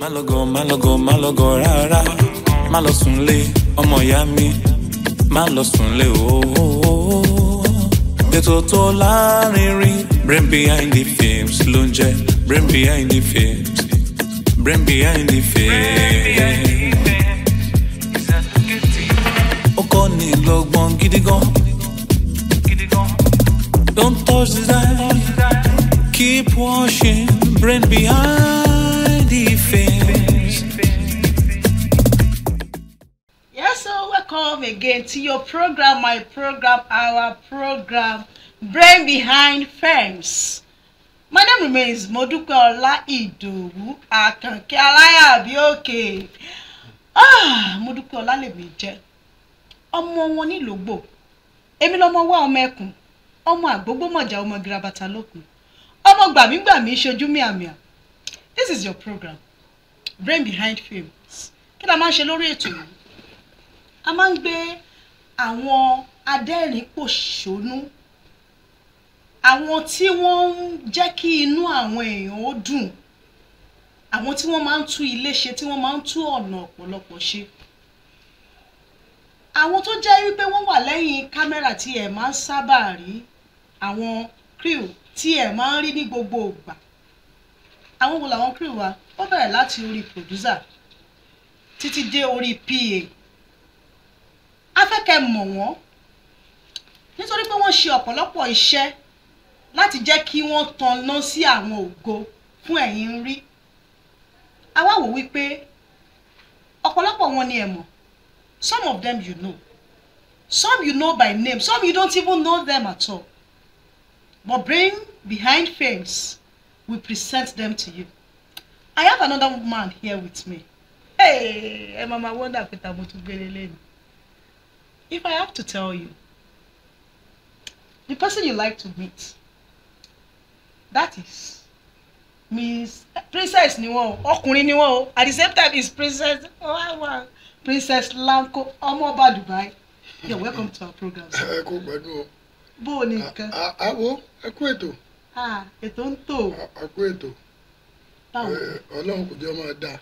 má lọ gọ̀ má lọ gọ̀ má lọ gọ̀ rárá. Má lọ sùnlé ọmọ ìyá mi. Má lọ sùnlé ooo. ètò tó lárinrin brain behind the films ló ń jẹ́. Brain behind the films. Brain behind the films. ó kọ́ ni lọ́gbọ́n gidi gan. don't touch the dial keep watching. Brain behind welcome again to your program, my program, our program, Brain Behind Films. My name remains Modupe Ola Idowu Akanke Aláyàbíòkè. Ah, Modupe Ola lèmi jẹ́. Ọmọ wọn nílògbò. Èmi lọmọ wá ọmọ ẹkùn. Ọmọ àgbógbòmọ̀jà ọmọ girabata lókun. Ọmọ gbàmígbàmí ṣojú míàmíà. This is your program, Brain Behind Films. Kí la máa ń ṣe lórí? A máa ń gbé àwọn adẹ́rìn-pòṣónú. Àwọn tí wọ́n ń jẹ́ kí inú àwọn èèyàn ó dùn. Àwọn tí wọ́n máa ń tú ilé ṣe tí wọ́n máa ń tú ọ̀nà ọ̀pọ̀lọpọ̀ ṣe. Àwọn tó jẹ́ wípé wọ́n wà lẹ́yìn kámẹ́rà tí ẹ̀ máa ń sábà rí àwọn crew tí ẹ̀ máa ń rí ní gbogbo ìgbà. Àwọn wo làwọn crew wa? Ó bẹ̀rẹ̀ láti orí producer títí dé orí PA a fẹ́ kẹ́ mọ̀ wọ́n. Nítorí pé wọ́n ṣe ọ̀pọ̀lọpọ̀ iṣẹ́ láti jẹ́ kí wọ́n tanná sí àwọn ògo fún ẹ̀yin rí. A wá wò wípé ọ̀pọ̀lọpọ̀ wọn ni ẹ mọ̀. Some of them you know. Some you know by name. Some you don't even know them at all. But brain behind fames we present them to you. I have another man here with me. Ẹ máa ma wonder pé ta mo tún gbélé lẹ́nu. If I have to tell you, the person you like to meet, that is Miss Princess ni wọn o, ọkùnrin ni wọn o, at the same time is Princess Owawa, Princess Lanko, ọmọọba Dubai. You're welcome to our program. ẹ kó gbádùn o Bó o ní nǹkan? Àwo ẹ kú ètò Ah, ètò ń tò à kú ètò báwo? Ọlọ́run kò jẹ́ ọmọ dáa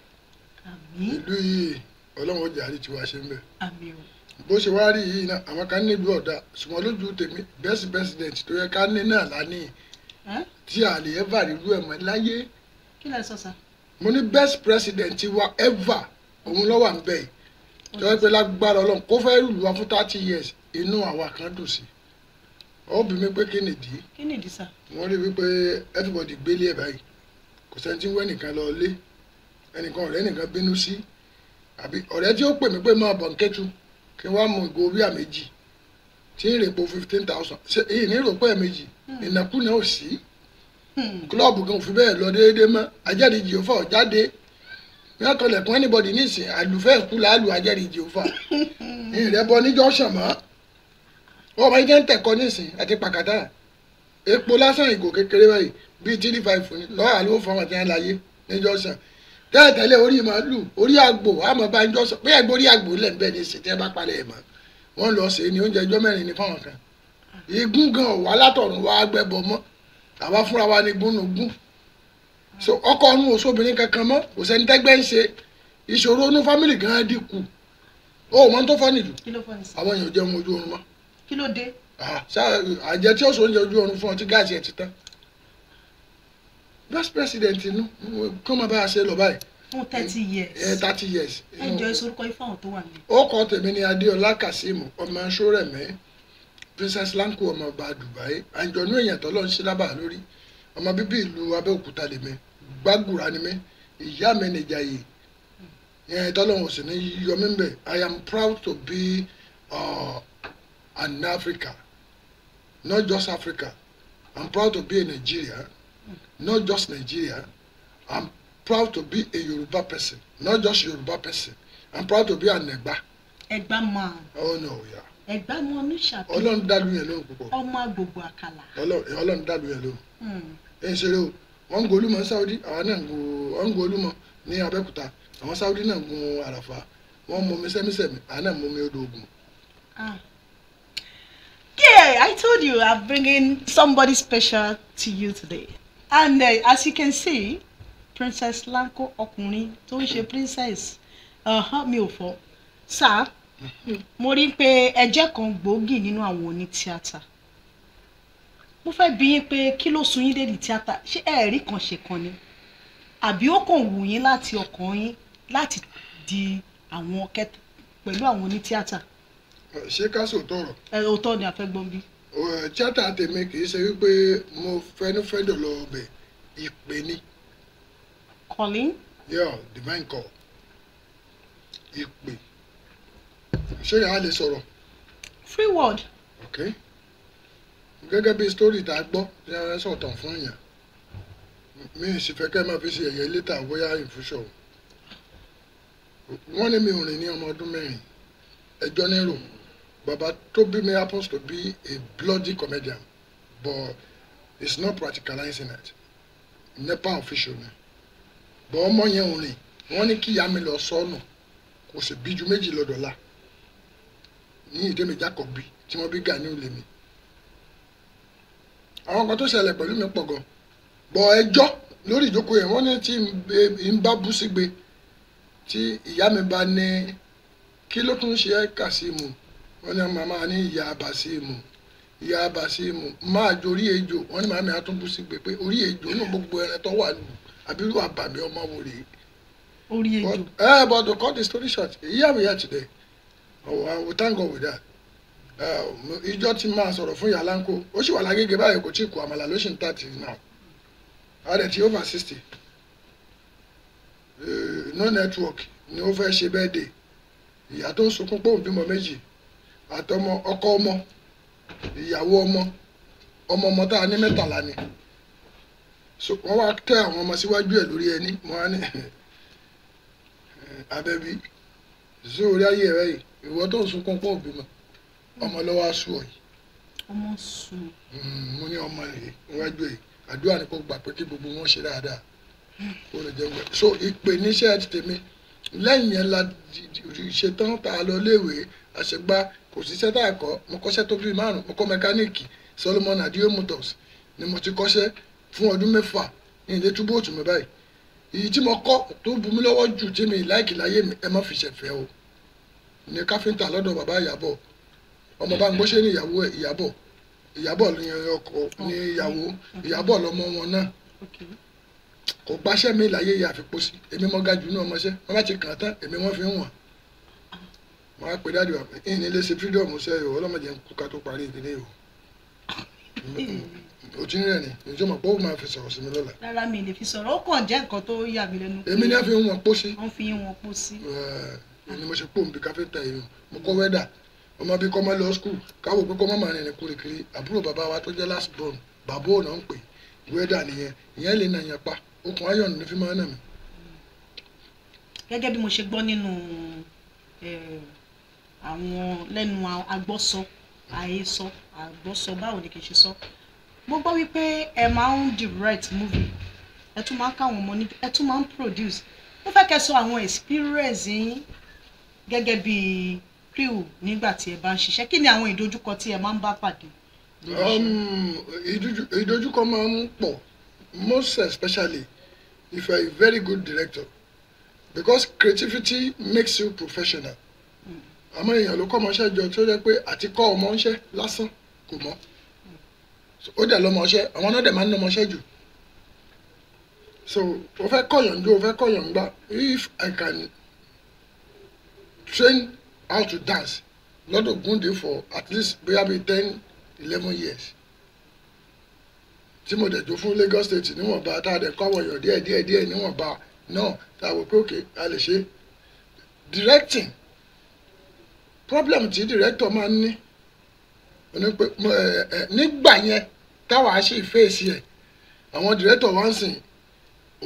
Àmín, ìlú yìí ọlọ́run ó jẹ́ àrí tiwa ṣe ń bẹ̀ àmín o. bó ṣe wá rí yìí náà àwọn kan nílùú ọ̀dà ṣùgbọ́n lójú tèmi best president tó yẹ ká ní náà lánìí tí a lè ever rí irú ẹ̀ mọ́ láyé. Kí lẹ sọ sá? mo ní best president wa ever òun ló wà ń bẹ̀ yìí. Tó yẹ pé lágbára ọlọ́run kó fẹ́ rúlu wa fún thirty years inú àwa kan dùn sí. Ó bí mi pé kí nìdí Kí nìdí sá? wọ́n rí wípé everybody gbélé ẹ̀ báyìí. Kò sẹ́ni tí ń wẹ́ nìkan lọ lé. Ẹnìkan ọ̀rẹ́ nìkan bínú sí. Àbí ọ̀rẹ́ tí ó pè mí pé máa bọ̀ ń kẹ́tù kí wọ́n mú ìgò bíà méjì tí ń rèpo fifteen thousand. Ṣe èyí ní rò pé ẹ̀ méjì ìnákúnà ò sí. Hmm, kílọ̀bù kan ò fi bẹ́ẹ̀ lọ déédéé mọ́. Ajáde jìófà ò jáde. Wọ́n kàn lẹ̀kùn anybody nísìn àlùfẹ́ kú làálù ajáde jìófà ìrẹ́bọ níjọ́ sànmọ́ ọmọ yìí ń tẹ̀kọ́ nísìn àti pàkàtà. Epo lásán ìgò kékeré báyìí bíi three five ní àlọ́ fún ọmọ tí wọ́n láyé níjọ́ sàn tẹ́lẹ̀tẹ́lẹ̀ orí màálù orí àgbò àmọ́ bá ń jọ́ sàn pé ẹgbẹ́ orí àgbò lẹ̀ ń bẹ́ẹ̀ ní ìsìn tí wọ́n bá palẹ̀ ẹ̀ mọ́. Wọ́n lọ sí ní oúnjẹ ẹjọ́ mẹ́rin ní fáwọn kan. Igun gan wá látọ̀run wá gbẹ́bọ mọ́. Àwa fúnra wa ní gúnnugún so ọkọ ọ̀run òṣòbìnrin kankan mọ́ kò sẹ́ni tẹ́gbẹ́ ń ṣe. Ìṣòro inú fámìlì gan dínkù. Ó mọ tó fọ́ nìlú àwọn èèyàn jẹun ojú oorun mọ́. Kí ló dé? Ah, àjẹ tí ó sọ oúnjẹ ojú oorun fún ọ tí gáàsì ẹ ti tán best president inú kó máa bá a ṣe lọ báyìí. Fún thirty years. thirty years. Ẹ jọ ìsorúkọ ifá àwọn tó wà nílé. ó kọ tèmi ní adéọlá kazeem ọmọ sórẹmẹ princess lanko ọmọ ọba dubai. Àjọ̀nú èèyàn tó lọ́n ṣe lábàá lórí. Ọmọ bíbí ìlú abẹ́òkúta lèmi gbàgùrà ni mí. Ìyá mi nìjàyè yẹn tọ́lọ́hún sì ní yọmí ń bẹ̀ i am proud to be uh, an africa not just africa. I'm proud to be a nigeria not just nigeria i'm proud to be a yoruba person not just yoruba person i'm proud to be an ẹ̀gbá Ẹ̀gbá man. oh no yeah Ẹ̀gbá mọ oníṣàbí. ọlọ́run dàlú yẹn lóhùn púpọ̀ Ọmọ agbègbè àkàlà. Ọlọ́run ọlọ́run dàlú yẹn lóhùn Hmm. ẹ ń ṣeré o wọ́n ń gun olúmọ ní saudi àwọn náà ń gun wọ́n ń gun olúmọ ní abẹ́òkúta àwọn saudi náà ń gun àràfà wọ́n mú mi sẹ́mísẹ́mí àwọn náà mú mi odò ògùn Ah. Yeah, I told you I'm bringing somebody special to you today. And uh, as you can see, princess lanko ọkùnrin tó ń ṣe princess. Uh-huh, mi ò fọ́. Sáà mo rí i pé ẹ jẹ́ kan gbòógì nínú àwọn onítíátà mo fẹ́ bi yín pé kí ló sún yín dédìí tíátà? Ṣé ẹ rí kan ṣe kan ni? Àbí ó kàn wù yín láti ọkàn yín láti di àwọn kẹta pẹ̀lú àwọn onítíátà ṣé ká sòótọ́ ọ̀rọ̀? Ẹ òótọ́ ni a fẹ́ gbọ́n bí. Ọ̀, tíátà tèmi kì í ṣe wípé mo fẹ́nufẹ́dọ̀ lọ ọbẹ̀ ìpè ní Colin? Yọ divine call. Ìpè. Ṣé yàrá lè sọ̀rọ̀? Free word. Ok. Gẹ́gẹ́ bí story tá a gbọ́ tí wọ́n sọ̀tàn fún yàn mi ì sì fẹ́ kẹ́ ẹ máa fi ṣe ẹ̀yẹ létà bóyá ìfúnṣọ wọ́n ní mi ò rìn ní ọmọ ọdún mẹ́rin. Ẹjọ́ nírò. bàbá tó bí mi happens to be a bloody comedian but it's not practicalizing it. Nepa official ni. But ọmọ yẹn ò rìn. Wọ́n ní kí ìyá mi lọ sọ́nù. Kò sì bí ju méjì lọ́dọ̀ọ́lá ní ìdẹ́mi jákọ̀bí tí wọ́n bí Gani Olèmí àwọn kan tó ṣẹlẹ̀ pẹ̀lú mi pọ̀ gan. Bọ̀ ẹjọ́ lórí ìjókòó yẹn wọ́n ní tí n bá bú sígbe tí ìyá mi bá ní kí ló tún ṣe é Kàsímù wọ́n ní màmá ní ìyá Bàsímù ìyá Bàsímù máa jorí ejò wọ́n ní mi tún bú sígbe pé orí ejò náà gbogbo ẹran tó wà lù àbírú àbàmì ọmọ wò rèé orí ejò But, eh, but to cut the story short, here we are today. Oh, and we thank God with that. Eh, Ìjọ tí máa sọ̀rọ̀ fún Yàlánkó, ó sì wà lágége báyìí kò tí ì kú àmàlà ló sì ń thirty now. Adẹ̀ tí over sixty. No network ni ó fẹ́ ṣe birthday. Ìyá tó ń sunkún pé òun bímọ méjì. Àtọmọ ọkọ ọmọ, ìyàwó ọmọ, ọmọ ọmọ tá a ní mẹ́tàlá ni. So wọ́n wá tẹ àwọn ọmọ síwájú ẹ̀ lórí ẹni. Mo wá ní abẹ́bí sórí ayé rẹ yìí ìwọ tó ń sunkún pọ̀ bímọ ọmọ lọ́wọ́ aṣọ yìí ọmọ sùn Mm, mo ní ọmọ rẹ níwájú yìí àdúrà ni kò gbà pé kí gbogbo wọn ṣe dáadáa kó lè jẹun so ìpè níṣẹ́ ti tèmi lẹ́yìn yẹn la ṣetán tá a lọ léèwé àṣegbá kò síṣẹ́ tá a kọ́. Mo kọ́ṣẹ́ tó bíi márùn mo kọ́ mẹkáníìkì Solomon Adio Motors ni mo ti kọ́ṣẹ́ fún ọdún mẹ́fà ní ilé túbọ̀ òtún mi báyìí. Èyí tí mo kọ́ tó bu mí lọ́wọ́ jù tí mi láìkì láyé mi ẹ má fi ṣẹ̀fẹ̀ o. Ní káfíńtà lọ́dọ̀ bàbá ìyàbọ̀ ọmọ bá ń gbóṣẹ́ ní ìyàwó ẹ̀ ìyàbọ̀ ìyàbọ̀ ní ọkọ ní ìyàwó. Ìyàbọ̀ lọmọ wọn náà. Kò gbáṣẹ́ mi láyé ìyá àfipó sí. Èmi mọ́ ga jù ní ọmọṣẹ́. Wọ́n bá ti kàn án tán èmi wọ́n fi ń wọ̀n wọ́n á pè dáàdi wà pé ìní ilé ṣe freedom ṣe o ọlọ́mọdé ń kú ká tó parí ìdílé o. O ti ń rẹ̀ ni ìjọ mọ̀ pé ó máa fi sọ̀rọ̀ sí mi lọ́la? Rárá mi lè fi sọ̀rọ̀. Ó kàn jẹ́ nǹkan tó yà mí lẹ́nu èmi ní a fi ń wọ̀n pósí. wọ́n fi yín wọn pọ̀ sí ẹ ni mo ṣe pòun bí káfíńtà yìí. Mo kọ́ wẹ́dà ọmọ bí kọ́ mọ́ lọ skul káwọ́ pé kọ́ mọ́ máa rìnrìn kúrikiri àbúrò bàbá wa tó jẹ́ last born bàbá òun náà ń pè. Wẹ́dà nìyẹn. Ìyẹn lè nà yẹn pa. Okùn ayọ̀nù ní fi máa nà mí. gẹ́gẹ́ bí mo ṣe gbọ́ nínú àwọn lẹ́nu agbọ́sọ àhesọ àgbọ́sọ báwo ni kì í ṣe sọ. Mo gbọ́ wípé ẹ máa ń direct movie ẹ tún máa ń káwọn ọmọ ní ẹ tún máa ń produce. Mo fẹ́ kẹ́ sọ àwọn experience yín gẹ́gẹ́ bí crew nígbà tí ẹ bá ń ṣiṣẹ́. Kí ni àwọn ìdojúkọ tí ẹ máa ń bá pàdé? Um, ìdojúkọ máa ń pọ̀ most especially if you are a very good director. Because creativity makes you professional àmọ́ èèyàn ló kọ́ ọmọọṣẹ́ jọ tó jẹ́ pé àti kọ́ ọmọọṣẹ́ lásán kò mọ́. Ó dẹ̀ lọ́mọọṣẹ́ àwọn náà dẹ̀ máa ń ná ọmọọṣẹ́ jù. So o fẹ́ kọ̀yàn jó o fẹ́ kọ̀yàn gbá. If I can train how to dance lọ́dọ̀ gúndé for at least bóyá bíi ten eleven years. Tí mo dẹ̀ jó fún Lagos State níwọ̀nba tá a dẹ̀ kọ́ àwọn èèyàn díẹ̀ díẹ̀ díẹ̀ níwọ̀nba náà tá a wò pé òkè a lè ṣe. Directing problem tí director máa ń ní ní pé nígbà yẹn táwa ṣe fèsì ẹ̀ àwọn director wá ń sìn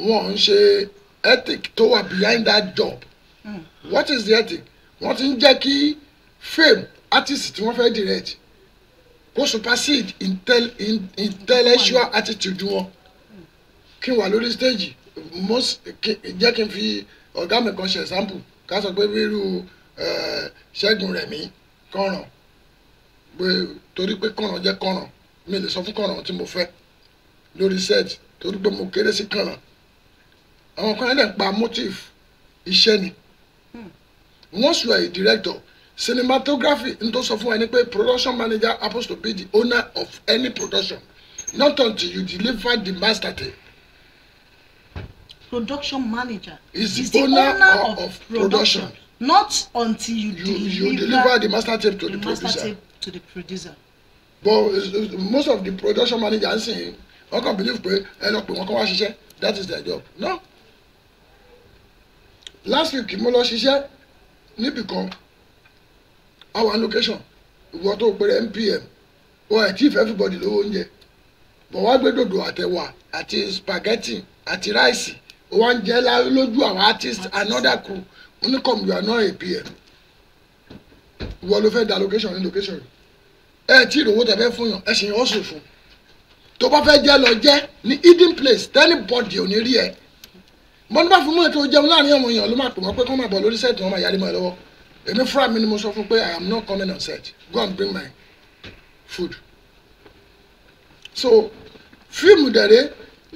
wọ́n ń ṣe ethic tó wà behind that job. Mm. what is the ethic? Wọ́n ti ń jẹ́ kí fame artist tí wọ́n fẹ́ direct kó supersede intel, in, intellectual attitude wọn. Kí n wà lórí stage most jẹ́ kí n fi ọ̀gá mi kan ṣe example ká sọ pé bírú eh, Ṣẹ́gun Rẹ̀mí kọ̀ràn pé torí pé kọ̀ràn jẹ́ kọ̀ràn mi lè sọ fún kọ̀ràn tí mo fẹ́ lórí set torí pé mo kéré sí kọ̀ràn àwọn kan lè pa motive iṣẹ́ ni. Once you are a director. Cinematography n tó sọ fún wa ni pé production manager happens to be the owner of any production not until you deliver the master tape. Production manager. Is is the the owner owner of- of, of production, production. Not until you, you deliver, you deliver the master tape to the the master producer. tape to the producer. but uh, most of the production managers ń sìn wọn kàn believe pé ẹ lọ pè wọn kàn wá ṣiṣẹ́. That is their job. No. Last week mo lọ ṣiṣẹ́ níbì kan. Our location. Ìwọ tó pèrè npm o ẹ̀ ìfẹ́ everybody lówó oúnjẹ. Bọ̀ wá gbé dòdò àtẹ̀wà àti spaghetti àti ráìsì o wá ń jẹ́ lójú àwọn artist another crew oníkọ̀mù you are not a pm ìwọ ló fẹ́ da location ní location. Ẹ tí ìrówó tẹ fẹ́ fún yàn ẹ sì yàn ó sùn fún. Tó bá fẹ́ jẹ́ lọ jẹ́ ní hidden place tẹ́ni bọ́dì ò ní rí ẹ. Mọ́tò bá fún mọ́ ètò jẹun láàárín àwọn èèyàn ló máa pè wọ́n pé kó máa bọ̀ lórí set wọn máa yarí mọ́ ẹ lọ́wọ́. Èmi fúnra mi ni mo sọ fún pé i am not coming on set. Go and bring my food. So fíìmù dẹ̀rẹ́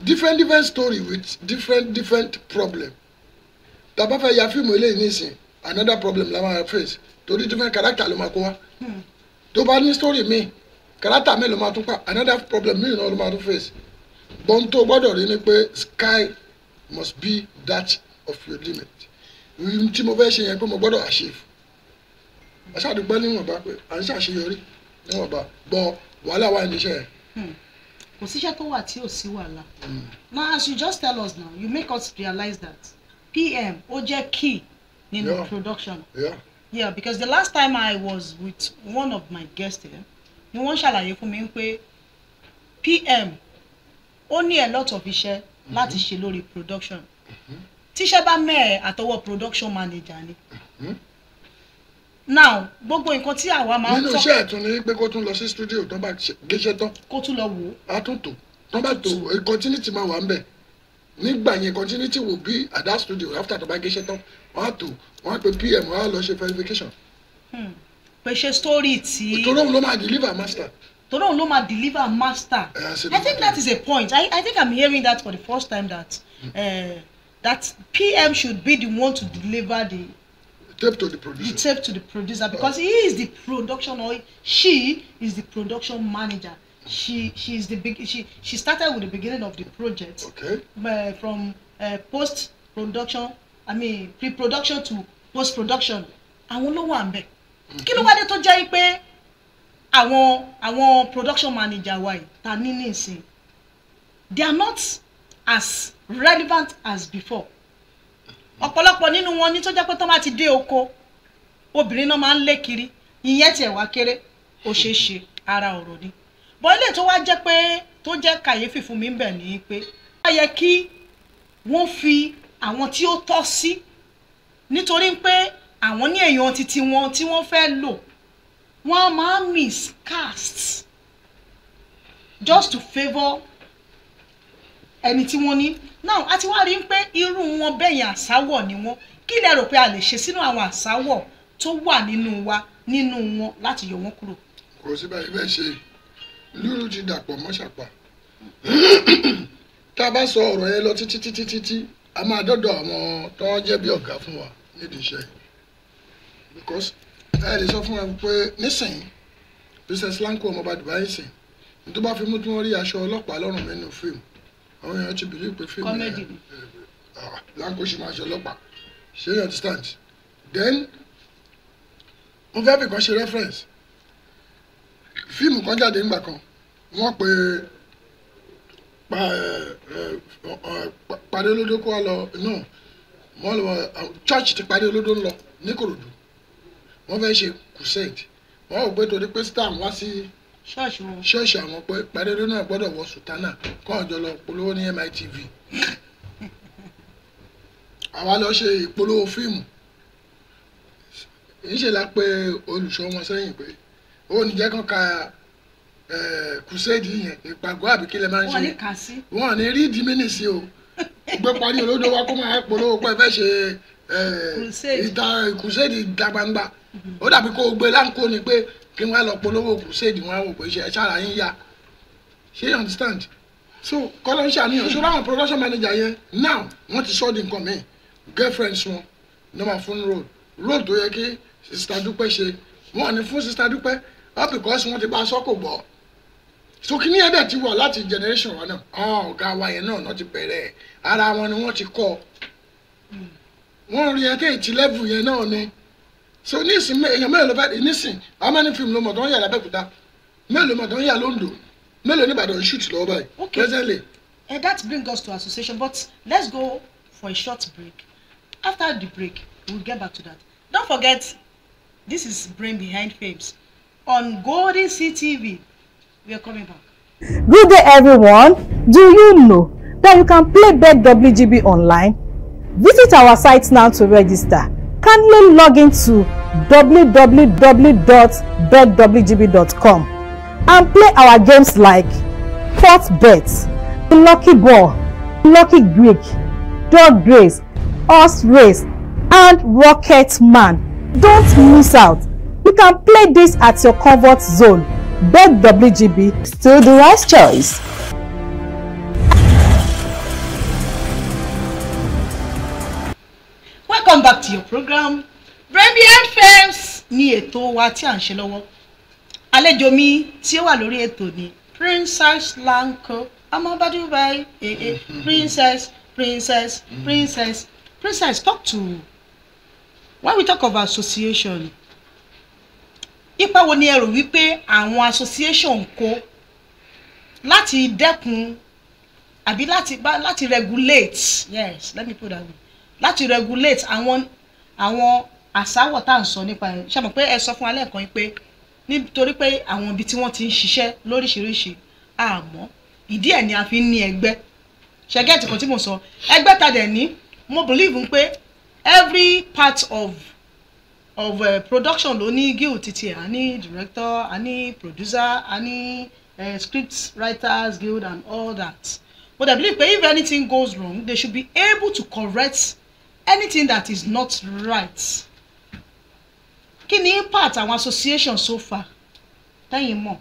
different different story with different different problem tá a bá fẹ́ ya fíìmù eléyìí nísìn another problem la máa face. Torí different character ló máa kó wá. Tó bá ní story mi character mi ló máa tún pa another problem mi náà ló máa tún face. Bọ́n tó gbọ́dọ̀ rí ni pé sky must be that of your limit. Tí mo fẹ́ ṣe yẹn pé mo gbọ́dọ̀ achieve. Aṣáàdúgbò níwọ̀nba pé à ń ṣàṣeyọrí níwọ̀nba gbọ́ wàhálà wà níṣẹ́ yẹn. kò síṣẹ́ tó wà tí ò sí wàhálà. Now as you just tell us now you make us realize that pm ó jẹ́ key nínú Yeah. production. Yeah. yeah because the last time i was with one of my guests here ni wọ́n ṣàlàyé fún mi pé pm ó ní a lot of iṣẹ́ láti ṣe lórí production. Tíṣẹ́ bá mẹ́ẹ̀ àtọwọ́ production manager ni. Now gbogbo nǹkan tí àwa máa ń nínú tọ́ iṣẹ́ ẹ̀tún ni pé kó tún lọ sí studio tó bá géṣẹ́ tán. Kó tún lọ wò ó. Á tún tò. Tó bá tò continuity máa wà ń bẹ̀ nígbà yẹn continuity will be at that studio. After tó bá géṣẹ́ tán wọ́n á tò wọ́n á pe pm wọ́n á lọ ṣe verification. Pé ṣe story tí torí òun ló máa deliver master. torí òun ló máa deliver master. Eh, i think that is a point. I i think i'm hearing that for the first time that uh, that pm should be the one to deliver the tape to the the producer. tape to the producer because he is the production or she is the production manager she she is the big she she started with the beginning of the project. Okay. Uh, from uh, post production i mean pre-production to post production. Àwọn ló wà ń bẹ̀. Kí ló wá dé tó jẹ́ pé àwọn àwọn production manager wa yìí ta ní nísìn they are not as relevant as before. Ọ̀pọ̀lọpọ̀ nínú wọn ní tó jẹ́ pé tó bá ti dé oko obìnrin náà máa ń lé kiri. Ìyẹn tiẹ̀ wá kéré. Ó ṣeé ṣe ara ọ̀rọ̀ ni bọ́ ilé tó wá jẹ́ pé tó jẹ́ kàyéfì fún mi ń bẹ̀ ní pé ó yẹ kí wọ́n fi àwọn tí ó tọ́ sí nítorí pé àwọn ní èèyàn titi wọn tí wọ́n fẹ́ lò wọ́n máa miscast just to favour ẹni tí wọ́n ní. Now a ti wá rí pé irú wọn bẹ́yìn àsáwọ̀ ni wọ́n. Kí lẹ rò pé a lè ṣe sínú àwọn àsáwọ̀ tó wà nínú wa nínú wọn láti yọ wọn kúrò. kò sí báyìí ṣe lúrú ti dàpọ̀ mọ́ṣàpá tá a bá sọ ọ̀rọ̀ yẹn lọ títí títí títí a máa dọ́dọ̀ àwọn tó wọ́n jẹ́ bí ọ̀gá fún wa nídìí iṣẹ́. Because ẹ lè sọ fún wa pé nísìnyí princess lanko ọmọọba dubai sìn ní tó bá fi mú tí wọ́n rí aṣọ ọlọ́pàá lọ́rùn nínú fíìmù àwọn èèyàn ti bìlí pé fíìmù ni. ah, lanko ṣì máa ṣe ọlọ́pàá. Ṣé you understand? Then mo fẹ́ fi kan ṣe reference fíìmù kan jáde nígbà kan wọ́n pe parí olódó kó wa lọ no wọ́n lọ church ti parí olódó ń lọ ní Ìkòròdú. Wọ́n fẹ́ ṣe crusade. Wọ́n ò gbé torí pé star wá sí ṣọ́ọ̀ṣì wọn. ṣọ́ọ̀ṣì àwọn pé parí olódó náà gbọ́dọ̀ wọ sùtánà kọ́ ọ̀jọ́ lọ polówó ní MITV àwa lọ ṣe ìpolówó fíìmù. Ìṣe la pé olùṣọ́ wọn sẹ́yìn pé ó ní jẹ́ kán ka crusade yẹn ìpàgọ́ àbí kí lè máa ń ṣe? wọn ní rí di mínísì o. Gbé parí olódó wa kó máa polówó pé fẹ́ ṣe Crusade. ìta gbangba. Ó dàbí kó o gbé láǹkó ni pé kí wọ́n lọ polówó crusade wọn wò pé ṣe ṣára yín yá. Ṣé you understand? So kọ́lọ́ ń ṣàníyàn. Ṣọlá àwọn production manager yẹn? Now wọ́n ti sọ́ di nǹkan mi. Girlfriends wọn ní wọ́n máa fún road. Road tó yẹ kí sista dúpẹ́ ṣe. Wọ́n ní fún sista dúpẹ́ all because wọ́n ti bá aṣọ kò gbọ́. So kí ni ẹ̀dẹ̀ ti wọ̀ láti generation wa náà? Àwọn ọ̀gá wa yẹn náà náà ti bẹ̀rẹ̀. Ara wọn ni wọ́n ti kọ́. Wọ́n rí ẹ kéètì level yẹn náà ni. So nísìn èèyàn mélòó ló fẹ́ nísìn how many film ló mọ̀ tó ń yà lábẹ́kúta mélòó mọ̀ tó ń yà lóńdó mélòó ní Ìbàdàn shoot lọ́wọ́ báyìí? Okay. presently. Uh, that brings us to association, but let's go for a short break. After the break, we'll get back to that. Don't forget, this is Brain Behind Fames on Golden CTV. We are coming back. Good day, everyone. Do you know that you can play Bet WGB online? Visit our site now to register. Kindly log into www.betwgb.com and play our games like Pot Bet, Lucky Ball, Lucky Greek, Dog Race, Horse Race, and Rocket Man. Don't miss out. You can play this at your comfort zone. Bet WGB, still the right choice. Welcome back to your program. Behind Fames ní ètò wa tí à ń ṣe lọ́wọ́. Àlejò mi tí ó wà lórí ètò ni Princess Lanko Ọmọbadúbáyé ee Princess Princess Princess Princess talk to when we talk of association ipa wo ni ẹ rò wípé àwọn association ń kó láti dẹ́kun àbí láti láti regulate? Yes let me put that way. Láti regulate àwọn àwọn àsáwọ̀ tá à ń sọ nípa ẹ̀ ṣe mọ̀ pé ẹ sọ fún wa lẹ́ẹ̀kan pé nítorí pé àwọn ibi tí wọ́n ti ń ṣiṣẹ́ lóríṣiríṣi àmọ́ ìdí ẹ̀ ni a fi ń ní ẹgbẹ́. Ṣẹ́gẹ́tì kan tí mo sọ? Ẹgbẹ́ ta dẹ̀ ní mo believe pé every part of of uh, production ló ní guild ẹ̀. A ní director a ní producer a ní uh, script writers guild and all that. But I believe pé if anything goes wrong they should be able to correct anything that is not right. Kí ni impact àwọn association so far? Tẹ́yìn mọ̀.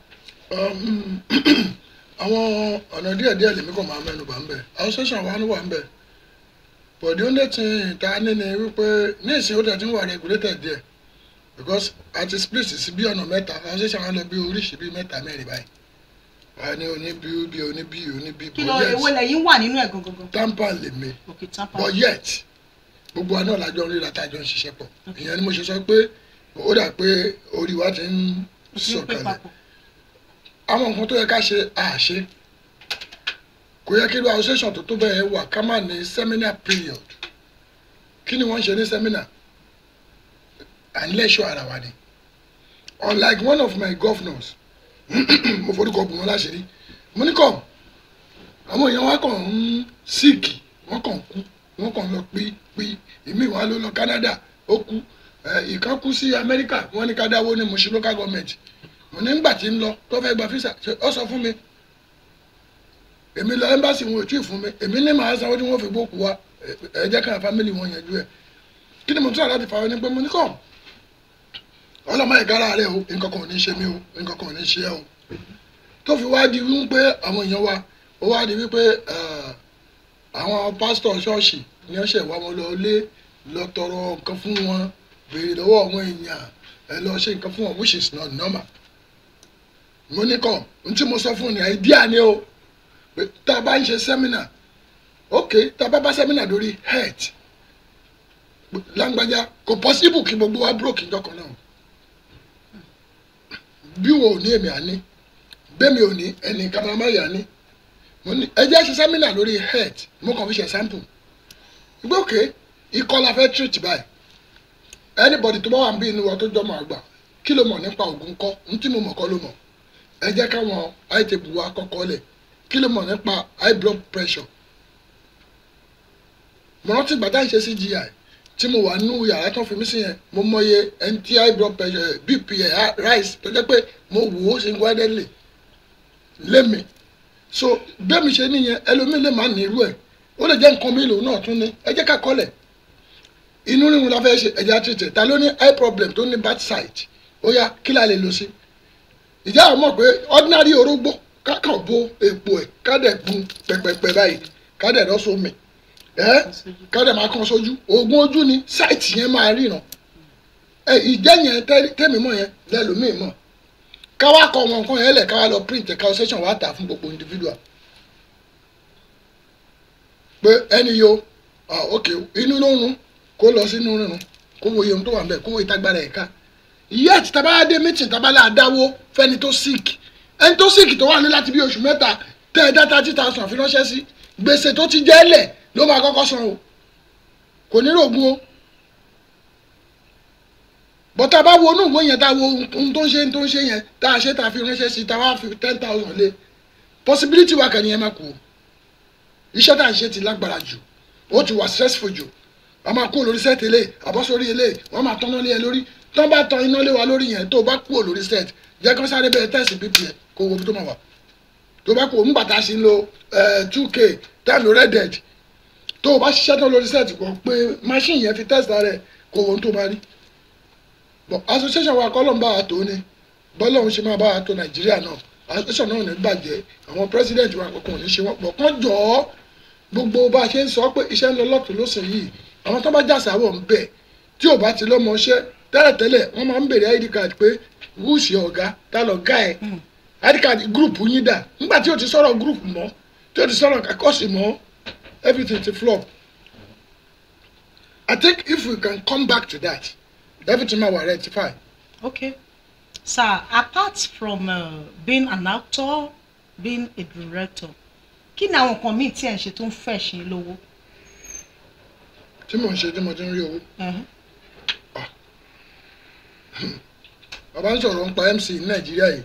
Um, àwọn ọ̀nà díẹ̀ díẹ̀ lèmi kàn máa mẹ́nu bà ń bẹ̀. Association wa ló wà ń bẹ̀. But the only thing ta ní ni wípé ní ìsìn ó tẹ̀ tí ń wà regulated díẹ̀ because àti split sí bí ọ̀nà mẹ́ta association wa lọ bí oríṣi bí mẹ́ta mẹ́rin báyìí. Wà ní oní bí bí oní bí oní bí but ewé yes lẹ́yìn wà nínú ẹ̀ gangan. tampa lèmi ok tampa but yet gbogbo wa náà lájọ ń ríra tájọ ń ṣiṣẹ́ pọ̀. Ìyẹn ni mo ṣe sọ pé ó dà pé orí wa ti ń sọ̀kalẹ̀. àwọn nǹkan tó yẹ ká ṣe à ṣe. Kò yẹ kí irú association tó tó bẹ́ẹ̀ wà ká má ní seminar period. Kí ni wọ́n ń ṣe ní seminar à ń lẹ́ṣọ́ ara wa ni unlike one of my governors. Mo forúkọ bù wọn láṣìírí mo ní kọ́ àwọn èèyàn wa kàn ń síìkì wọ́n kàn kú. Wọ́n kàn lọ pí pí èmi wà ló lọ Canada. Ó kú. Ìkan kú sí Amẹ́ríkà. Wọ́n ní ká dáwó ní Mushin local government. Mo ní nígbà tí ń lọ tó fẹ́ gba ṣe ọ sọ fún mi. Èmi lọ ẹ́mbáàsì wọn ò tí ì fún mi. Èmi ní màá sanwó tí wọ́n fi gbókù wa. Ẹ jẹ́ ká fámìlì wọn yanjú ẹ̀. Kí ni mo tún àláti fà ọ́ ní pé mo ní kọ́ ọlọ́mọ ìkárà rẹ o nǹkan kan ò ní ṣe mí o nǹkan kan ò ní ṣe ẹ́ o. Tó fi wá di wípé àwọn èèyàn wa ó wá di wípé àwọn pásítọ̀ ṣọ́ọ̀ṣì ni wọ́n ṣẹ̀ wá wọn lọ lé lọ tọrọ nǹkan fún wọn béèrè lọ́wọ́ àwọn èèyàn ẹ lọ ṣe nǹkan fún wọn which is not normal. Mo ní kọ́ n tí mo sọ fún ni àìdíà ni o. Tá a bá ń ṣe sẹ́mínà ok tá a bá bá sẹ́mínà lórí health lágbájá kò possible kí gbogbo wa broke ìjọkan náà bí wo ní èmi àní? Bẹ́ẹ̀mi ò ní ẹnì kàmámáyà ní. Mo ní ẹ jẹ́ ṣe sẹ́mínà lórí health. Mo kàn fi ṣe sample. Ìgbé òkè ikọ́ la fẹ́ treat báyìí. Anybody tó bá wà ń bí inú wa tó jọmọ àgbà kí ló mọ̀ nípa ògùn kọ́? N tí mo mọ̀ kọ́ ló mọ̀. Ẹ jẹ́ káwọn high table wa kọ́kọ́ lẹ̀. Kí ló mọ̀ nípa high blood pressure? Mo rántí ìgbà tá à ń ṣe CGI tí mo wà nínú yàrá tó fi mí sí yẹn mo mọye tí high blood pressure bp ẹ̀ rise tó jẹ́ pé mo wò ó single-handedly lémi. So bẹ́ẹ̀mi ṣe nìyẹn ẹlòmíì lè má ní irú ẹ̀. Ó lè jẹ́ nǹkan mi lòun náà tún ní. Ẹ jẹ́ ká kọ́lẹ̀. Inú rírun la fẹ́ ṣe ẹ̀jẹ̀ àtìtẹ̀ ta ló ní eye problem tó ní bad side ó yá kí la lè lò sí? Ìjà àwọn mọ̀ pé ordinary orógbó kákan bó epo ẹ̀ kádẹ̀ gun pẹ̀pẹ̀pẹ̀ báyìí kádẹ̀ lọ́sọ̀ mi ẹ́ kádẹ̀ máa kàn sójú. Oògùn ojú ni sáìtì yẹn máa ríran. Ẹ ìjẹ́ yẹn tẹ́- tẹ́mi mọ̀ yẹn lẹ́lòmíì mọ̀. Káwá kọ wọn nǹkan yẹn lẹ̀ káwá lọ print ẹ̀ka session wá tà fún gbogbo individual. Pé ẹni yo ah ok inú ló ń rún kó lọ sínú rírun kó wo iye ohun tó wà ń bẹ̀ kó wo ìtagbára ẹ̀ ká. Yet tabala dé meeting tabala dáwó fẹ́ni tó sick. Ẹni tó sick tó wà ní láti bí oṣù mẹ́ta tẹ́ ẹ dá thirty thousand fi ránṣẹ́ sí gbèsè tó ti jẹ́ lẹ̀ ló máa kọ́kọ́ san o. Kò ní rògùn o. Bọ́tà bá wo inú ìwé yẹn tá a wo ohun tó ń ṣe tó ń ṣe yẹn tá a ṣe tá a fi ránṣẹ́ sí tá a wá fi ten thousand lé. Possibility wa kàn ní ẹ má kú o. Iṣẹ́ tá a ṣe ti lágbára jù. Ó ti wà stressful jù. A máa kú lórí set ilé àbọ̀sórí ilé wọ́n máa tọ́ná lé ẹ lórí. Tọ́ bá tọ iná lé wa lórí yẹn tó o bá kú lórí set jẹ́ kí wọ́n sáré bẹ́ẹ̀ tẹ̀sí bp ẹ̀ kó wo bí tó máa wà. Tó bá kú o nígbà tá a ṣe ń lo two k a lo red dead tó o bá ṣiṣẹ́ tán lórí set kò pé machine yẹn fi test rẹ̀ o wo ohun tó máa rí. But association wa kọ́ ló ń bá wa tó ni. Bọ́lá òun ṣe máa bá wa tó nàìjíríà náà. Association náà ò ní bàjẹ́. Àwọn president wa kọ̀ọ̀kan ò ní ṣe wọ́n pọ̀. Kán jọ ọ́. Gbogbo bá a ṣe ń sọ pé iṣẹ́ ń lọ lọ́tún lọ́sìn yìí. Àwọn tó bá jàsáwọ̀ ń bẹ̀. Tí ò bá ti lọ́mọ iṣẹ́ tẹ́lẹ̀tẹ́lẹ̀ wọ́n máa ń béèrè id card pé wúùsì ọ̀gá? Tá lọ gá ẹ̀? Id card group yín dà. Nígbà tí o ti sọ̀rọ̀ group mọ́ tí o ti sọ̀rọ̀ kakọ́sì mọ́ everything ti flop i think if we can come back to that everything ma wa rectify. Okay. Sir, apart from uh, being an actor, being a director, kí ni àwọn nǹkan míì tí ẹ̀ ń ṣe tó ń fẹ́ ṣe lówó? tí mò ń ṣe tí mo ti ń rí owó Mhm. bàbá ń sọ̀rọ̀ nípa mc ní nàìjíríà yìí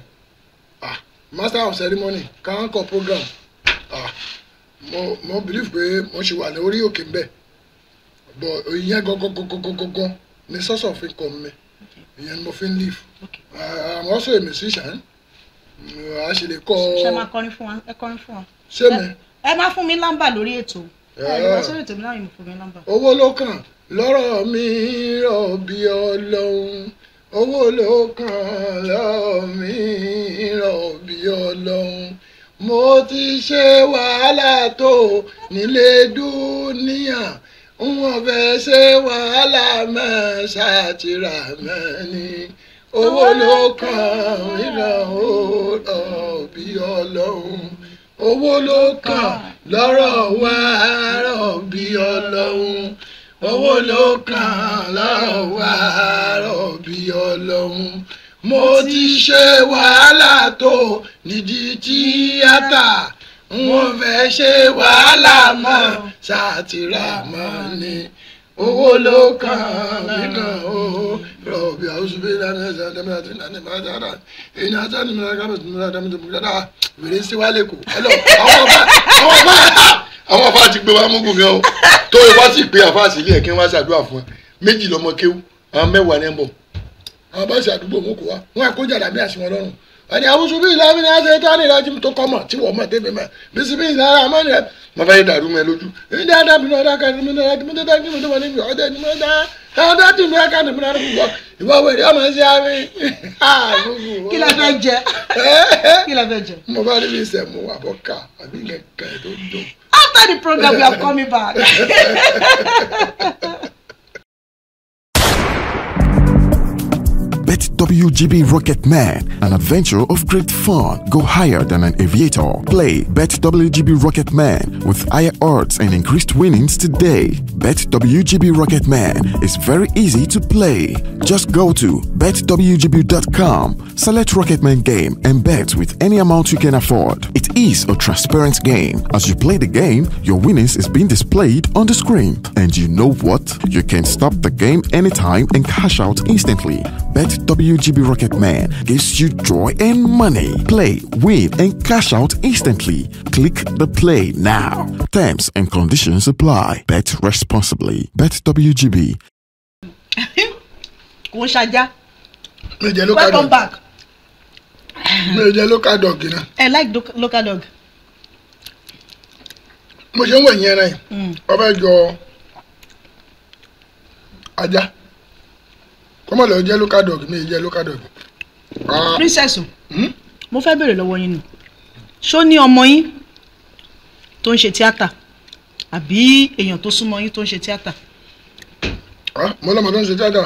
ah master of ceremony kankan program ah mo mo believe pé mo ṣì wà lórí òkè ń bẹ̀. But ìyẹn gangan ni source of income mi. Ìyẹn ni mo fi ń live. Ah, i'm also a musician. Mm, a ṣe lè kọ Ṣé máa kọrin fún wa? Ẹ kọrin fún wa. ṣé mi? Ẹ máa fún mi lámbà lórí ètò. Owó ló kàn lọ́rọ̀ mi rọ̀ bí ọlọ́run. Owó ló kàn lọ́rọ̀ mi rọ̀ bí ọlọ́run mo ti ṣe wàhálà tó nílé dúníà wọ́n fẹ́ ṣe wàhálà mọ́ ṣàtìrà mẹ́ni owó ló kàn mí rọ̀ rọ̀ bí ọlọ́run. Owó ló kàn lọ́rọ̀ wá rọ̀ bí ọlọ́run. Owó ló kàn lọ́rọ̀ wá rọ̀ bí ọlọ́run. Mo ti ṣe wàhálà tó nídìí tíátà wọ́n fẹ́ ṣe wàhálà mọ́. Ṣàtìrà mọ́ ni. Owó ló kàn mí kàn ó rọ̀bì àwùjọbí lánàá ẹ̀sẹ̀ àdàmìlà tí nàní máa dára èyí àti mìíràn kábẹ̀ tí mìíràn dámì tó mú dára wèrè sí wálé kù ẹlọ àwọn ọba àwọn ọba àwọn ọba ti gbé wa mú gùn gan o. Tó o bá sì pé àfa sílé ẹ̀ kí wọ́n ṣàdúrà fún ẹ. Méjì lọmọ kéwú àwọn mẹ́wàá ní ẹ̀ ń àwọn bá ṣe àdúgbò mú kó wa wọn àkójà dàbí àṣìwọ̀n lọ́rùn ẹni àwùjọ bí ìlànà ìlànà ṣe tó ní ìlànà tó kọ́ mọ̀ tí wọ́n mọ̀ débi mọ̀ bísí bí ìlànà àmọ́ ni ẹ mo fẹ́ dàrú mọ́ ẹ lójú èyí dáadáa bí náà dáka ní mi náà tí tẹ́ kí mo tó wà níbi ọ̀dẹ́ ni tí ká ní mi náà gbọ́ ìwọ wẹ̀rẹ̀ ọmọ ṣe àmì Kí la fẹ́ jẹ? Kí la fẹ́ jẹ? mo bá rí bí ìsẹ̀mú àbọ̀ká àbí kẹ̀kẹ́ tó dùn. After the program, we are coming back. WGB Rocket Man, an adventure of great fun. Go higher than an aviator. Play Bet WGB Rocket Man with higher odds and increased winnings today. Bet WGB Rocket Man is very easy to play. Just go to betwgb.com, select Rocketman game, and bet with any amount you can afford. It is a transparent game. As you play the game, your winnings is being displayed on the screen. And you know what? You can stop the game anytime and cash out instantly. Bet WGB Rocket Man gives you joy and money. Play, win, and cash out instantly. Click the play now. Terms and conditions apply. Bet responsibly. Bet WGB. Kò ń ṣajá. mi jẹ local Welcome dog back. mi jẹ local dog náà I like local dog. mo ṣe ń wẹ̀yìn ẹran yìí Mm. wọ́n fẹ́ jọ ajá kọ́mọ̀ lọ jẹ́ local dog mi jẹ́ local dog. Ah, Princess o, hmm? mo fẹ́ béèrè lọ́wọ́ yín ni. ṣó ní ọmọ yín tó ń ṣe tíátà àbí èèyàn tó súnmọ́ yín tó ń ṣe tíátà? Ah, mo lọ́mọ tó ń ṣe tíátà.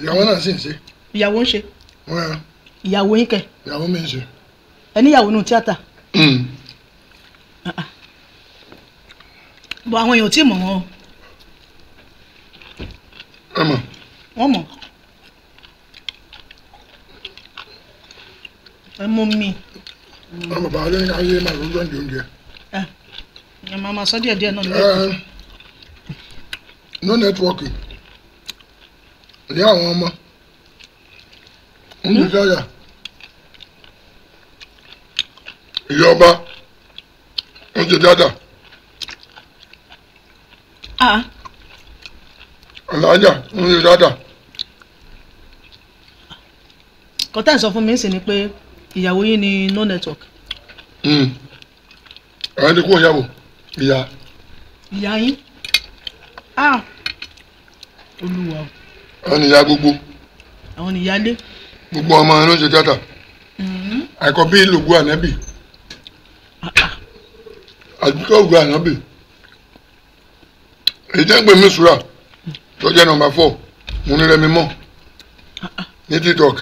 Ìyàwó náà sì ń ṣe. Ìyàwó ń ṣe? Ìyàwó yín kẹ? Ìyàwó mi ń ṣe. ẹ níyàwó nù tíátà? Bọ àwọn èèyàn ò tí ì mọ̀ wọn o. Ẹ mọ̀. Wọ́n mọ̀. Ẹ mú mi. Wọn bàbá ọlẹ́yìn ayé máa ló gbọ́ǹdì oúnjẹ. Ẹ ẹ máa máa sọ díẹ̀ díẹ̀ náà Ẹ, lẹ́yìn no networking. Ìyá àwọn ọmọ. Ń ṣe tíátà ìyá ọba ń ṣe ah alájà ń ṣe tíátà kọ́tà ẹ̀ sọ fún mi ń sìn ni pé ìyàwó yín ni no network. Àwọn ti kó ìyàwó ìyá. Ìyá yín. Ah olúwa. O àwọn ìyá gbogbo. Àwọn nìyálé gbogbo ọmọ ẹ ló ń ṣe tíátà. Àìkọ bí lògù ànábì. Àdúgbò ògùn ànábì. Èyí tẹ́ ń pè mí sùúrà tó jẹ́ nọ́mbà fọ́ mo ní rẹmi mọ́ ní tiktok.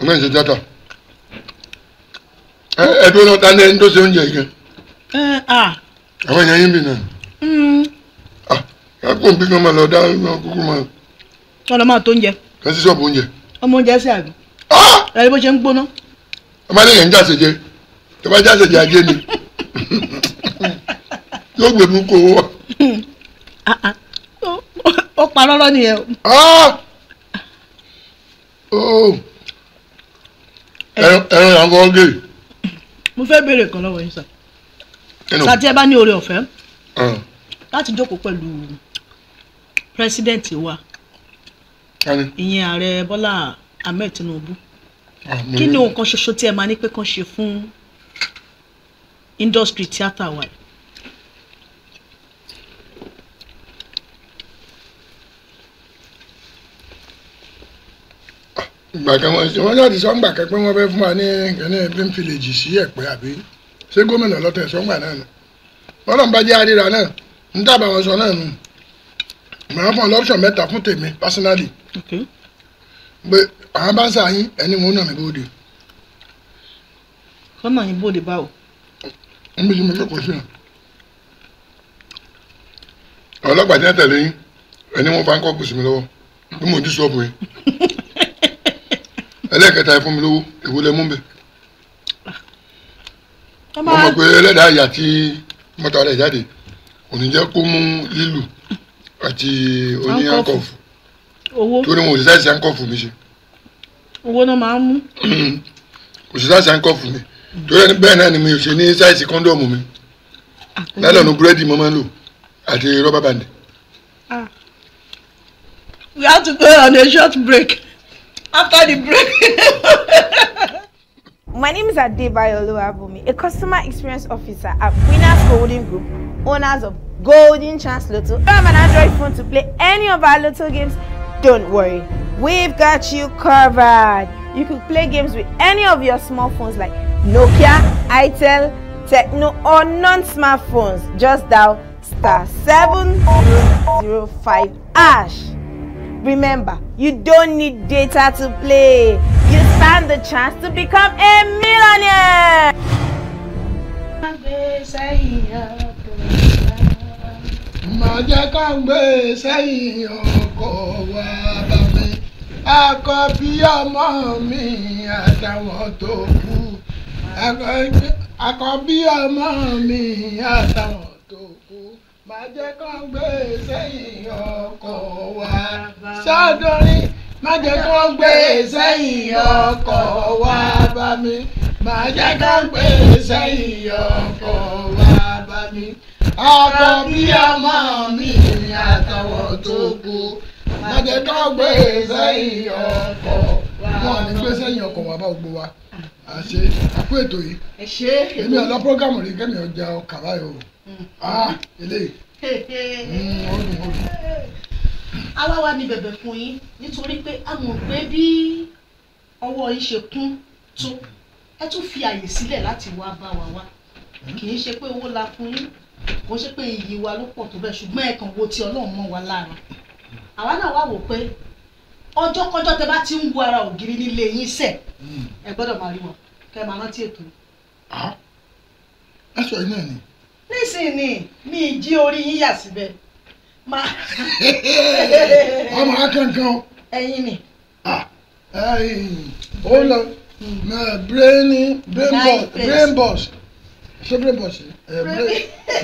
Ọmọ ìṣe tíátà ẹ tó náà tani ẹni tó ṣe oúnjẹ yìí gan? Ah àwọn èèyàn yín bì náà. Mm, ah kákùn bí kan máa lọ dá náà kúkú máa wọn lọ máa tó oúnjẹ. Kàn sí ṣọ́ọ̀bù oúnjẹ. Ọmọ oúnjẹ sí àbí? Ẹ bó ṣe ń gbóná. Ọmọ lẹ́yìn ń jáse jẹ. Tó bá jáse jẹ ajé ni. Yóò gbé mú kó wọ. ó- pa rọ́rọ́ nìyẹn o. Ẹran ẹran yà ń kọ́ gé mo fẹ́ béèrè kan lọ́wọ́ yín sà sàtí ẹ bá ní oore ọ̀fẹ́ láti jókòó pẹ̀lú pírẹsidẹ́ǹtì wa ìyẹn ààrẹ bọ́lá ahmed tinubu. Ah, kí ni ohun kan ṣoṣo tí ẹ máa ní pé kàn ṣe fún industry theatre wa yìí? Ìgbà kan wọn wọn láti sọ ńgbà kan pé wọn fẹ́ fún wa ní kẹ́ni green village sí ẹ̀pẹ́ àbí? Ṣé gómìnà lọ́tẹ̀ sọ́ngbà náà nù wọn náà bá jẹ́ àríra náà ń dábàá wọn sọ náà nù màá fún ọ lọ́pṣọ̀n mẹ́ta fún tèmi personally. Pé àwọn bá ń sàyín ẹni wọn náà mi bóde. Kọ́nà yín bóde báwo? Níbi tí mo kó sí náà ọlọ́pàá wọ́n tẹ̀lé yín. Ẹni wọn fa ń kọ́ kùsùn mi lọ́wọ́. Bí mo jí sọ́ọ̀bù yín ẹlẹ́ẹ̀kẹta ẹ fún mi lówó èwo lẹ mú bẹ́ẹ̀. ẹ mo mọ̀ pé ẹlẹ́dàá àyà tí mọ́tò rẹ̀ jáde kò ní jẹ́ kó mú lílù àti oní owó. Torí wọn ò sáìsì àǹkọ̀fù mi ṣe. Owó náà máa ń mú. Kò sáìsì àǹkọ̀fù mi. Torí ẹni bẹ́ẹ̀ náà ni mi ò ṣe ní sáìsì kọ́ńdọ̀mù mi. Lálọ́nù búrẹ́dì mo máa ń lò àti rọ́bà bàndì. Ah. we have to go on a short break after the break. My name is Adebayo Oluwabumi, a customer experience officer at Winners Golden Group, owners of Golden Chance Lotto. Have an Android phone to play any of our Lotto games, don't worry. We've got you covered. You can play games with any of your smartphones like Nokia, Itel, Techno, or non-smartphones. Just dial star 7005 ash. Remember, you don't need data to play. You stand the chance to become a millionaire. màá jẹ́ gbé sẹ́yìn ọkọ̀ wa bá mi àkọ́bí ọmọ mi àtàwọn tó kù Àkọ́bí- ọmọ mi àtàwọn màá jẹ́ ká ń gbé sẹ́yìn ọkọ̀ wa. Sọ́dọ̀rin má jẹ́ ká ń gbé sẹ́yìn ọkọ̀ wa. Bá mi màá jẹ́ ká ń gbé sẹ́yìn ọkọ̀ wa. Bá mi àkọ́bí ọmọ mi àtàwọn tó kù. Má jẹ́ ká gbé sẹ́yìn ọkọ̀ wọn ní gbé sẹ́yìn ọkọ̀ wà bá gbogbo wa. Àṣe àpò ètò yìí. Èmi ọ̀la prógámù rí kẹ́mi ọjà ọkà báyìí o eléyìí. Mm, ó dùn ó dùn. àwa wá ní bẹ̀bẹ̀ fún yín nítorí pé a mọ̀ pé bí ọwọ́ yín ṣe kún tó ẹ tún fi àyè sílẹ̀ láti wá bá wa wá. Kì í ṣe pé owó la fún yín kò ṣe pé iyì wa ló pọ̀ tó bẹ́ẹ̀ ṣùgbọ́n ẹ̀kan wo ti ọlọ́run mọ́ wa lára. Àwa náà wá wò pé ọjọ́ kọjọ́ tẹ bá ti ń wo ara ògiri nílé yín sẹ̀ ẹ gbọ́dọ̀ máa rí wọn. Kẹ́ ẹ máa rántí ètò Ah, aṣọ yìí náà ni nísìnyí mi ì jí orí yín yà síbẹ̀. Ọmọ akẹ́kọ̀ọ́. Ẹyin ni. Ó lọ. Brain boss brain boss ṣé brain boss ni? Eh,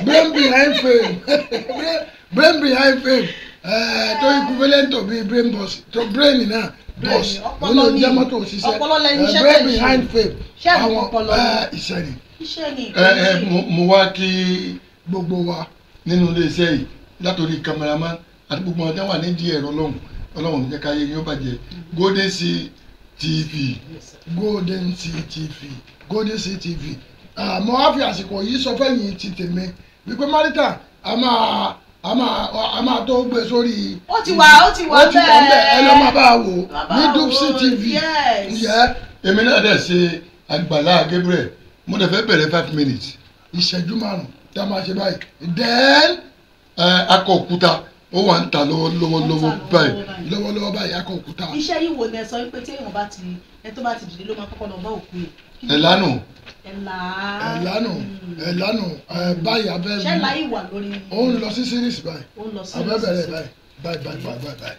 brain- behind fame Brain- behind fame Eh, tó equivalent to be brain boss tó brain náà boss òun ló ni. jẹ́ mọ́tò òṣìṣẹ́. Eh, brain ń behind fame àwọn ni? eh, ni. Ni. Mo- mo wá kí gbogbo wa nínú iléeṣẹ́ yìí látòrí cameraman àti gbogbo ọ̀dọ́ wà nídìí ẹ̀rọ ọlọ́run. Ọlọ́run ní ká yé yín ó bàjẹ́. Golden sea tv golden ctv golden ctv àmọ́ wá fi àsìkò yìí sọ fẹ́yìn ti tèmi wípé marita a máa a máa a máa tó gbé sórí. Ó ti wà, ó ti wà bẹ́ẹ̀. ẹ lọ́ máa bá a wò ní dupsy tv yes. yẹ èmi náà dẹ̀ ṣe àgbàlá Gabriel. Mo dẹ̀ fẹ́ bẹ̀rẹ̀ five minutes. Ìṣẹ́jú márùn-ún tí a máa ṣe báyìí. Then ẹ akọ òkúta ó wà ń ta lọ́wọ́lọ́wọ́ lọ́wọ́ báyìí. Lọ́wọ́lọ́wọ́ báyìí akọ òkúta. Iṣẹ́ yìí wo ni ẹ sọ pé tí èèyàn bá ti ẹ tó bá ti dìde ló máa kọ́kọ́ lọ bá òkú yìí ẹ lánàá ẹ là á ẹ lánà ẹ lánà ẹ báyìí abẹ́ ṣẹ́ láyé wà lórí? Ó ń lọ sí series báyìí. Ó ń lọ sí abẹ́ bẹ̀rẹ̀ báyìí. Báyìí báyìí báyìí báyìí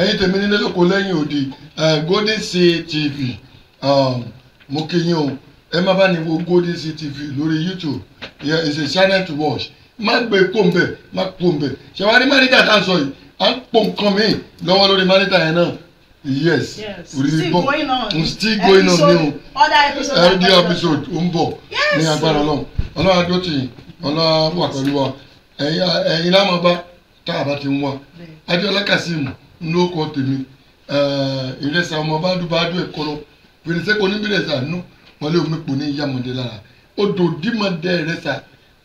ẹ̀yin tèmi nílé lóko lẹ́yìn òde ẹ, golden sea tv um, mo kí yín o ẹ má bá ní wo golden sea tv lórí youtube. Yeah, it's a channel to watch. Má gbé pòǹbẹ má pòǹbẹ ṣẹwárí mánítà tá à ń sọ yìí? À ń pò nǹkan mi lọ́wọ́ lórí mánítà yẹn náà. Yes. Still going on. Still going on ní o. Other episode ó ń bọ̀ ní agbára ọlọ́run. Ọlọ́run adó tì yín. Ọlọ́run wà pẹ̀lú wa. Ẹ̀yin bá tá a bá ti ń wá. Adéọlá kazeem ló kọ tèmi ìrẹsà ọmọ bádùbádù ẹ̀kọ́rọ̀ fèrèsé kò ní bìrẹsà nù wọn lé omi pò ní yàmọ̀dé lára odò dìmọ̀dé ìrẹsà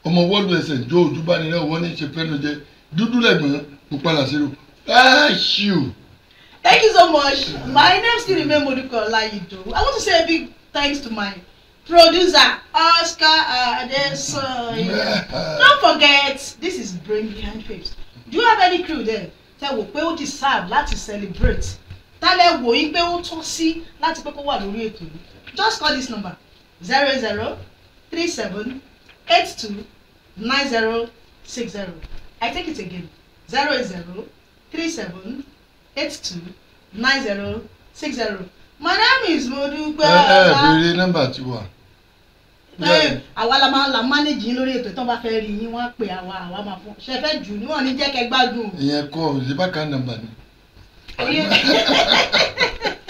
ọmọ wọ́ọ̀lù ẹsẹ̀ jó ojúbánirẹ́ wọn ní ṣe fẹ́nu jẹ dúdú lẹ́gbọ̀n pupa làṣírò áṣíù. Thank you so much. My name still remain Moduko Olayido. I want to say a big thanks to my producer, Oscar Adesoye. Don't forget, this is Brain Behind Faves. Do you have any crew there? Tẹ wò pé ó deserve láti celebrate. Tálẹ̀ wò yín pé ó tọ́ sí láti pé kó wà lórí ètò yìí. Just call this number zero zero three seven eight two nine zero six zero. I take it again zero zero three seven eight two nine zero six zero. My name is Modupe ẹ ẹ béèrè nọ́mbà tiwa. Ẹ, àwa la máa la manage yín lórí ètò tí wọ́n bá fẹ́ rí yín wọ́n á pè àwa àwa máa fún ṣe fẹ́ jù níwọ̀n ní jẹ́ kẹ́ gbádùn. ìyẹn kọ ìdíbàkà nọ́mbà ni.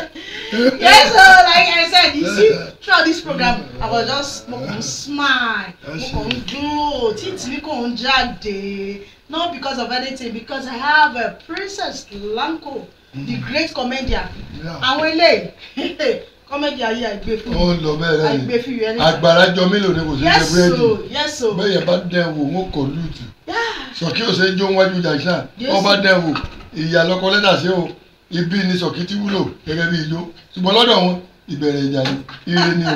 yes so like I said you see throughout this program I was just mo kàn smile mo kàn dúró títí mi kàn jáde. Not because of anything because I have a Princess Lanko the great comedian. Àwọn eléyìí comedy ayé àgbẹ̀ fún ó ń lọ bẹ́ẹ̀ àgbẹ̀ fún yẹn ni agbára jọ mélòó ni kò sí yes búrẹ́dì. so yes so bẹ́ẹ̀ yẹn bá dẹ̀ wò wọ́n kọ̀ lùtù yeah. Sọ̀kí ò ṣe jó wájú jàǹṣà wọ́n bá dẹ̀ wò ìyá lọ́kọ sí o ibi ni sọ̀kí ti wúlò gẹ́gẹ́ bí ijó. Ṣùgbọ́n lọ́dọ̀ wọn ìbẹ̀rẹ̀ ìjà ni ire ni o.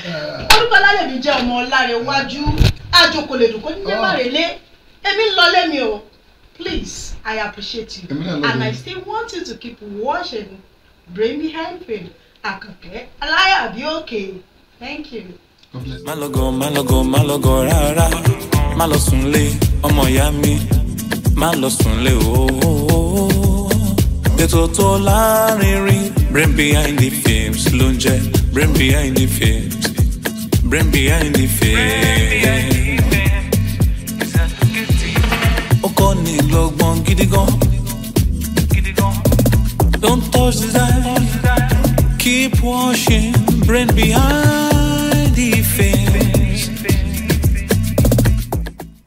orúkọ láyọ̀mí jẹ́ ọmọ ọláre wájú àjòkòlèdùn kò ní má rè lé. Èmi ń lọ lémi o. Please I appreciate you. And. I still want you to keep watching. Brain Behind Fame àkànkẹ́ aláyàbí òkè. Thank you. Má lọ gọ má lọ gọ má lọ gọ rárá. Má lọ sùn lé ọmọ ìyá mi. Má lọ sùn lé ooo ètò tó lárinrin brain behind the films ló ń jẹ. Brain behind the films. Brain behind the films. ó ni lọ́gbọ́n gidi don't touch the dial. Keep watching. Brain behind.